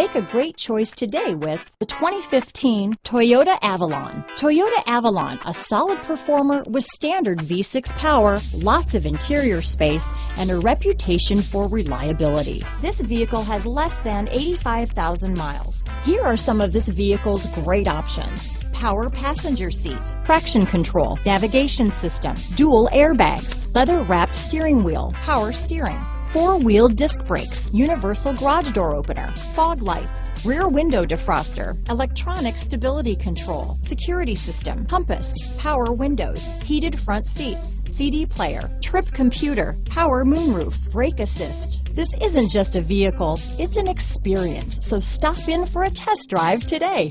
Make a great choice today with the 2015 Toyota Avalon. Toyota Avalon, a solid performer with standard V6 power, lots of interior space, and a reputation for reliability. This vehicle has less than 85,000 miles. Here are some of this vehicle's great options power passenger seat, traction control, navigation system, dual airbags, leather wrapped steering wheel, power steering, four-wheel disc brakes, universal garage door opener, fog lights, rear window defroster, electronic stability control, security system, compass, power windows, heated front seats, CD player, trip computer, power moonroof, brake assist. This isn't just a vehicle, it's an experience, so stop in for a test drive today.